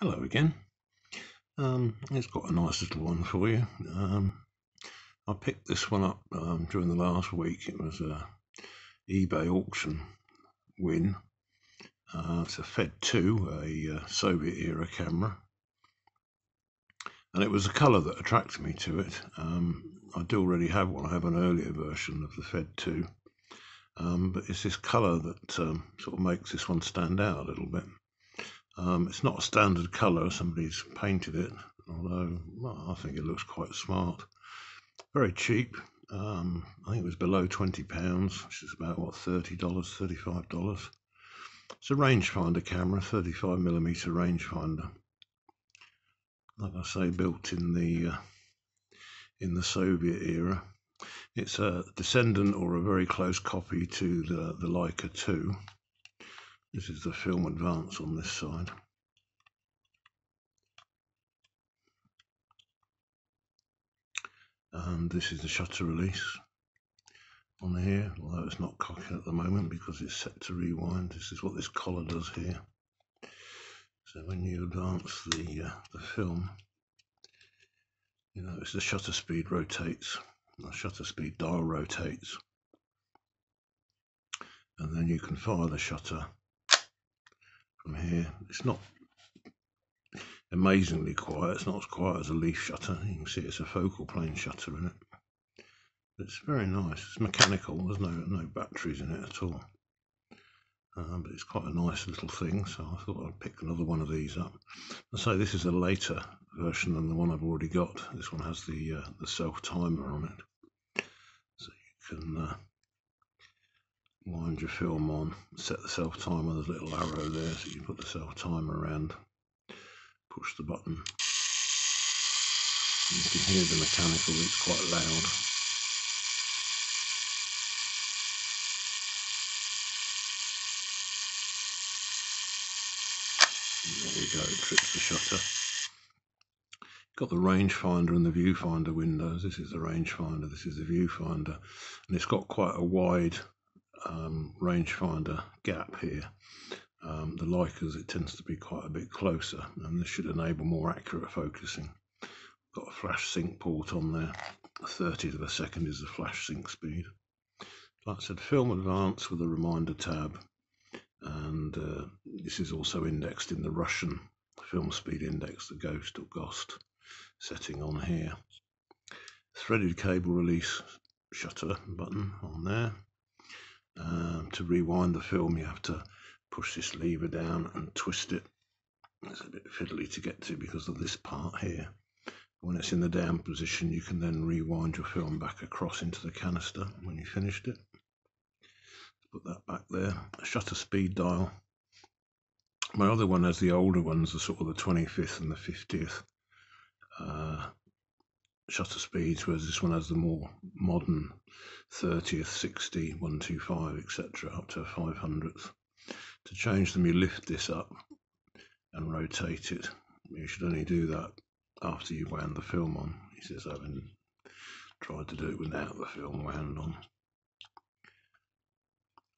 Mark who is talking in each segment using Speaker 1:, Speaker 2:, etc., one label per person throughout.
Speaker 1: Hello again. Um, it's got a nice little one for you. Um, I picked this one up um, during the last week. It was a eBay auction win. Uh, it's a Fed 2, a uh, Soviet era camera, and it was the colour that attracted me to it. Um, I do already have one. I have an earlier version of the Fed 2, um, but it's this colour that um, sort of makes this one stand out a little bit. Um, it's not a standard colour, somebody's painted it, although well, I think it looks quite smart. Very cheap. Um, I think it was below £20, which is about, what, $30, $35. It's a rangefinder camera, 35mm rangefinder. Like I say, built in the uh, in the Soviet era. It's a descendant or a very close copy to the, the Leica 2. This is the film advance on this side. And this is the shutter release on here, although it's not cocking at the moment because it's set to rewind. This is what this collar does here. So when you advance the, uh, the film, you notice the shutter speed rotates, the shutter speed dial rotates, and then you can fire the shutter here. It's not amazingly quiet. It's not as quiet as a leaf shutter. You can see it's a focal plane shutter in it. It's very nice. It's mechanical. There's no no batteries in it at all. Um, but it's quite a nice little thing, so I thought I'd pick another one of these up. I say this is a later version than the one I've already got. This one has the uh, the self timer on it, so you can uh, wind your film on, set the self timer. There's a little arrow there, so you can put the self timer around push the button. You can hear the mechanical, it's quite loud. There you go, it trips the shutter. Got the rangefinder and the viewfinder windows. This is the rangefinder, this is the viewfinder. And it's got quite a wide um, rangefinder gap here. Um, the Leicas, it tends to be quite a bit closer, and this should enable more accurate focusing. Got a flash sync port on there. 30th of a second is the flash sync speed. Like I said, film advance with a reminder tab, and uh, this is also indexed in the Russian film speed index, the GOST or Ghost setting on here. Threaded cable release shutter button on there. Um, to rewind the film, you have to push this lever down and twist it. It's a bit fiddly to get to because of this part here. When it's in the down position, you can then rewind your film back across into the canister when you finished it. Put that back there. Shutter speed dial. My other one has the older ones, the sort of the 25th and the 50th uh, shutter speeds, whereas this one has the more modern 30th, 60, 125, etc., up to a 500th. To change them, you lift this up and rotate it. You should only do that after you've wound the film on. He says, I haven't tried to do it without the film wound on.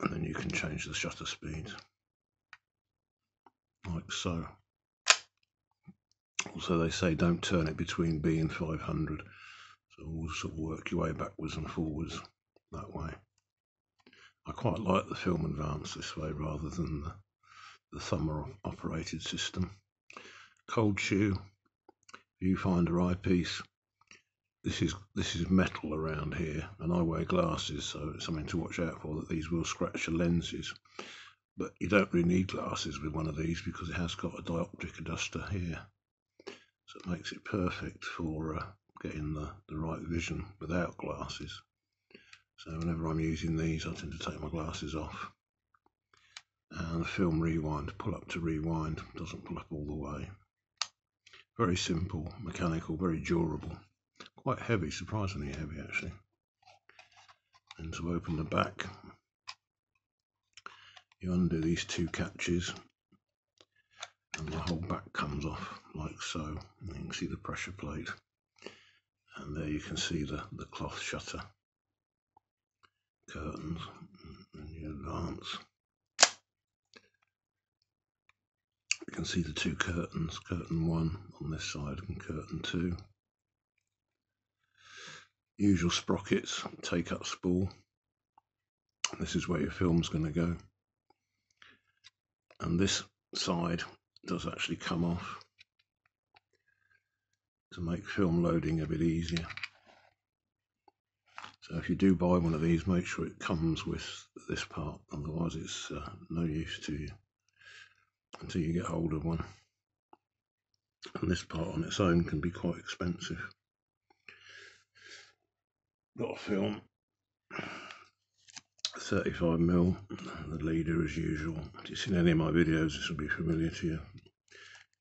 Speaker 1: And then you can change the shutter speed, like so. Also, they say don't turn it between B and 500. So we'll sort of work your way backwards and forwards that way. I quite like the film advance this way rather than the, the thumb operated system. Cold shoe, viewfinder eyepiece. This is this is metal around here, and I wear glasses, so it's something to watch out for that these will scratch your lenses. But you don't really need glasses with one of these because it has got a dioptric adjuster here, so it makes it perfect for uh, getting the, the right vision without glasses. So whenever I'm using these, I tend to take my glasses off. And the film rewind, pull up to rewind, doesn't pull up all the way. Very simple, mechanical, very durable. Quite heavy, surprisingly heavy actually. And to open the back, you undo these two catches and the whole back comes off like so. And you can see the pressure plate. And there you can see the, the cloth shutter curtains and you advance. You can see the two curtains, curtain one on this side and curtain two. Usual sprockets, take up spool. This is where your film's going to go. And this side does actually come off to make film loading a bit easier. So if you do buy one of these, make sure it comes with this part, otherwise it's uh, no use to you until you get hold of one. And this part on its own can be quite expensive. Got a film, 35 mil, the leader as usual. If you've seen any of my videos, this will be familiar to you.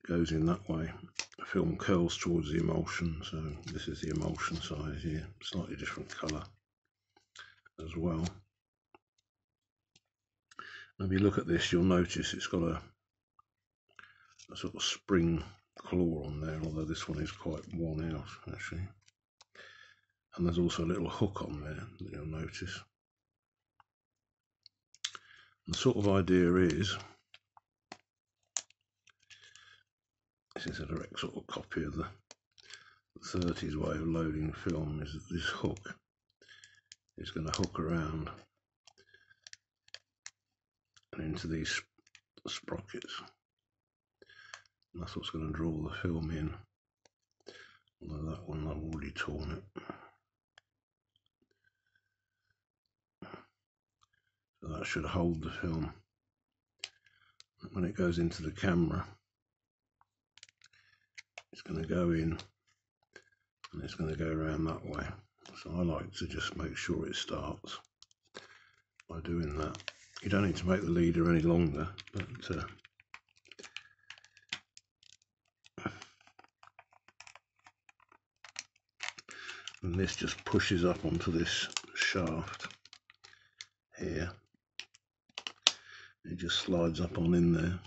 Speaker 1: goes in that way. The film curls towards the emulsion, so this is the emulsion size here, slightly different colour as well. if you look at this, you'll notice it's got a, a sort of spring claw on there, although this one is quite worn out actually. And there's also a little hook on there that you'll notice. The sort of idea is, this is a direct sort of copy of the 30s way of loading film, is that this hook is going to hook around and into these sprockets. And that's what's going to draw the film in. Although that one I've already torn it. That should hold the film. When it goes into the camera, it's going to go in and it's going to go around that way. So I like to just make sure it starts by doing that. You don't need to make the leader any longer, but uh, and this just pushes up onto this shaft here. It just slides up on in there.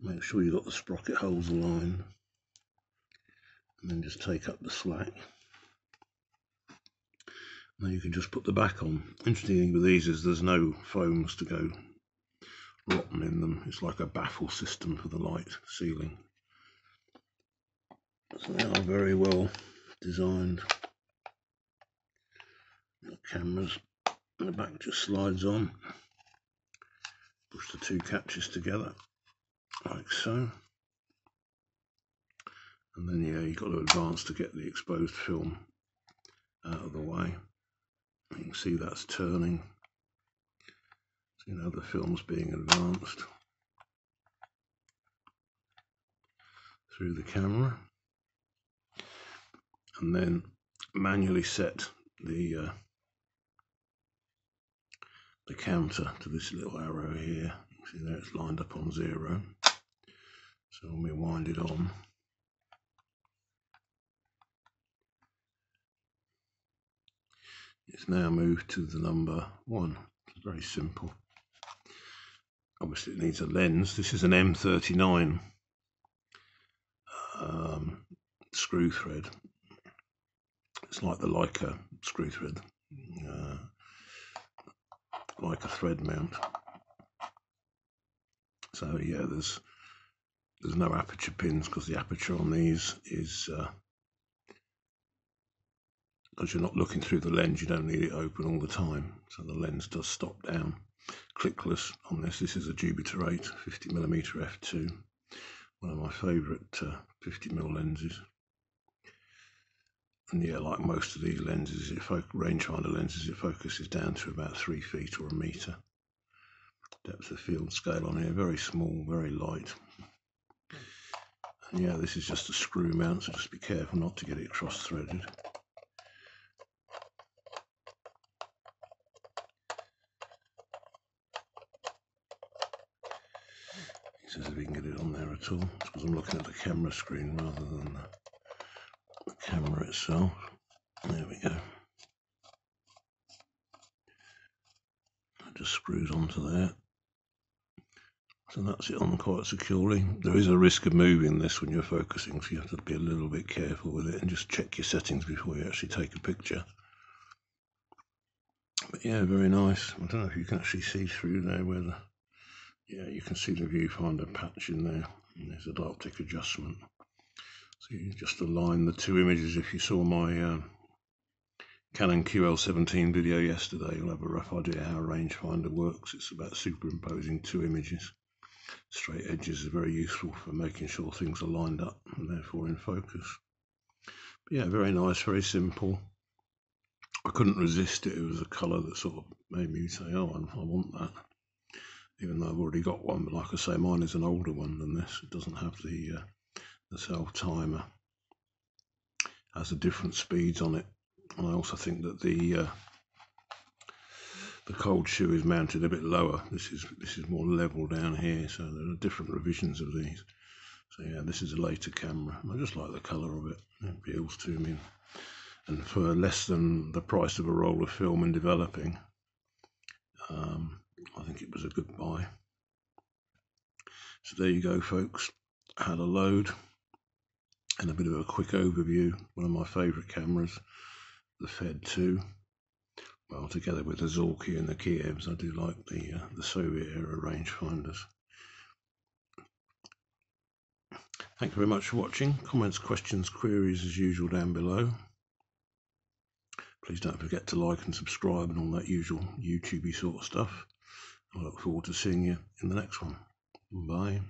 Speaker 1: Make sure you've got the sprocket holes aligned and then just take up the slack. Now you can just put the back on. Interesting thing with these is there's no foams to go rotten in them. It's like a baffle system for the light sealing. So they are very well designed. The cameras the back just slides on. Push the two catches together like so. And then yeah, you've got to advance to get the exposed film out of the way. You can see that's turning. See now the film's being advanced through the camera. And then manually set the uh, the counter to this little arrow here. See there it's lined up on zero. So when we wind it on, It's now moved to the number one. It's very simple. Obviously, it needs a lens. This is an M39 um, screw thread. It's like the Leica screw thread, uh, like a thread mount. So yeah, there's there's no aperture pins because the aperture on these is uh, because you're not looking through the lens, you don't need it open all the time. So the lens does stop down. Clickless on this. This is a Jupiter 8 50mm f2. One of my favourite uh, 50mm lenses. And yeah, like most of these lenses, it rangefinder lenses, it focuses down to about three feet or a metre. Depth of field scale on here, very small, very light. And yeah, this is just a screw mount, so just be careful not to get it cross-threaded. says if we can get it on there at all. It's because I'm looking at the camera screen rather than the camera itself. There we go. It just screws onto there. So that's it on quite securely. There is a risk of moving this when you're focusing, so you have to be a little bit careful with it and just check your settings before you actually take a picture. But yeah, very nice. I don't know if you can actually see through there where the yeah, you can see the viewfinder patch in there. And there's a dioptic adjustment. So you just align the two images. If you saw my uh, Canon QL17 video yesterday, you'll have a rough idea how a rangefinder works. It's about superimposing two images. Straight edges are very useful for making sure things are lined up and therefore in focus. But yeah, very nice, very simple. I couldn't resist it. It was a colour that sort of made me say, oh, I want that. Even though I've already got one, but like I say, mine is an older one than this. It doesn't have the uh, the self timer. Has the different speeds on it, and I also think that the uh, the cold shoe is mounted a bit lower. This is this is more level down here, so there are different revisions of these. So yeah, this is a later camera. I just like the colour of it. It appeals to me. And for less than the price of a roll of film in developing, um, I think it was a good buy. So there you go, folks. Had a load and a bit of a quick overview. One of my favourite cameras, the Fed 2 well, together with the Zorki and the Kievs, I do like the uh, the Soviet era rangefinders. Thank you very much for watching. Comments, questions, queries as usual down below. Please don't forget to like and subscribe and all that usual YouTubey sort of stuff. I look forward to seeing you in the next one. Bye.